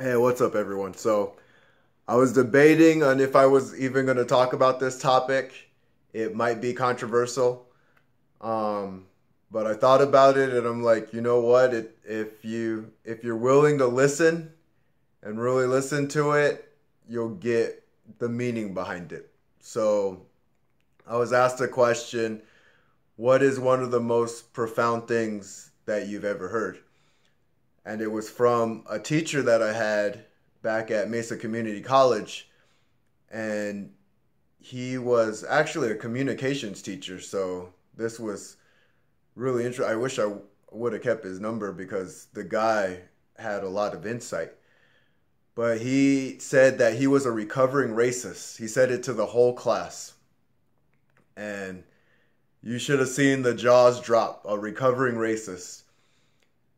Hey, what's up, everyone? So, I was debating on if I was even going to talk about this topic. It might be controversial, um, but I thought about it, and I'm like, you know what? It, if you if you're willing to listen and really listen to it, you'll get the meaning behind it. So, I was asked a question: What is one of the most profound things that you've ever heard? And it was from a teacher that I had back at Mesa Community College, and he was actually a communications teacher. So this was really interesting. I wish I would have kept his number because the guy had a lot of insight. But he said that he was a recovering racist. He said it to the whole class. And you should have seen the jaws drop, a recovering racist.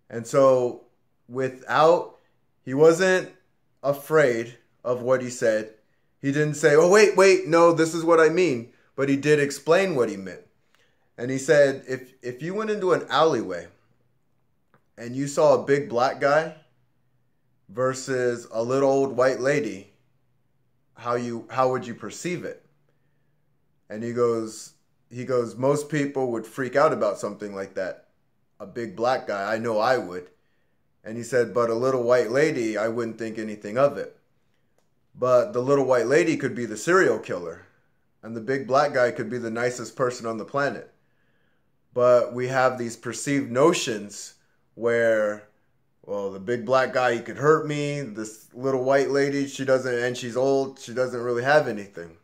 And so without he wasn't afraid of what he said. He didn't say, "Oh wait, wait, no, this is what I mean," but he did explain what he meant. And he said, "If if you went into an alleyway and you saw a big black guy versus a little old white lady, how you how would you perceive it?" And he goes he goes, "Most people would freak out about something like that. A big black guy, I know I would." And he said, But a little white lady, I wouldn't think anything of it. But the little white lady could be the serial killer, and the big black guy could be the nicest person on the planet. But we have these perceived notions where, well, the big black guy, he could hurt me. This little white lady, she doesn't, and she's old, she doesn't really have anything.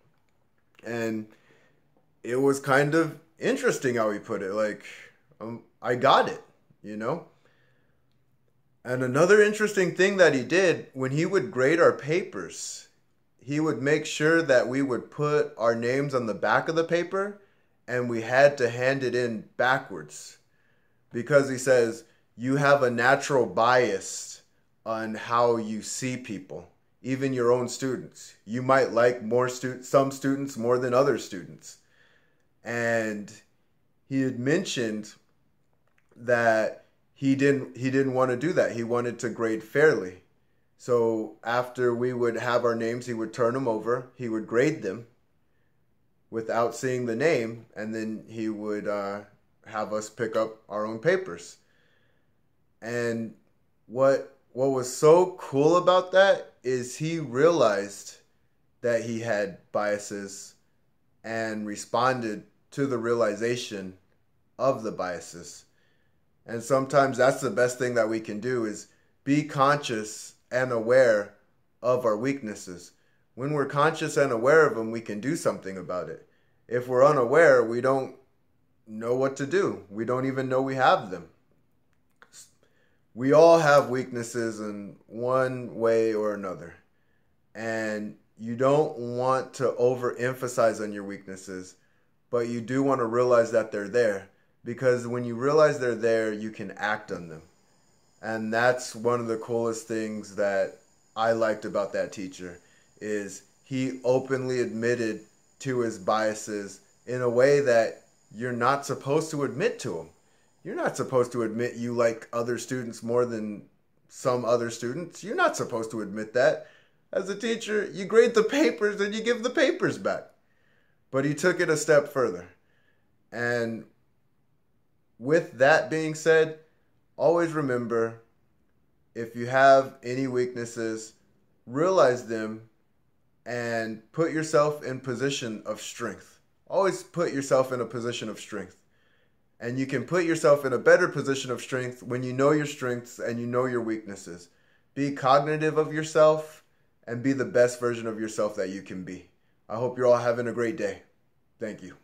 And it was kind of interesting how he put it. Like, um, I got it, you know? And another interesting thing that he did when he would grade our papers, he would make sure that we would put our names on the back of the paper and we had to hand it in backwards because he says you have a natural bias on how you see people, even your own students. You might like more stu- some students more than other students. And he had mentioned that he didn't he didn't want to do that. He wanted to grade fairly. So after we would have our names, he would turn them over. He would grade them without seeing the name, and then he would uh, have us pick up our own papers. And what what was so cool about that is he realized that he had biases and responded to the realization of the biases. And sometimes that's the best thing that we can do is be conscious and aware of our weaknesses. When we're conscious and aware of them, we can do something about it. If we're unaware, we don't know what to do. We don't even know we have them. We all have weaknesses in one way or another. And you don't want to overemphasize on your weaknesses, but you do want to realize that they're there because when you realize they're there, you can act on them. And that's one of the coolest things that I liked about that teacher is he openly admitted to his biases in a way that you're not supposed to admit to them. You're not supposed to admit you like other students more than some other students. You're not supposed to admit that. As a teacher, you grade the papers and you give the papers back. But he took it a step further. And with that being said, always remember if you have any weaknesses, realize them and put yourself in position of strength. Always put yourself in a position of strength. And you can put yourself in a better position of strength when you know your strengths and you know your weaknesses. Be cognitive of yourself and be the best version of yourself that you can be. I hope you're all having a great day. Thank you.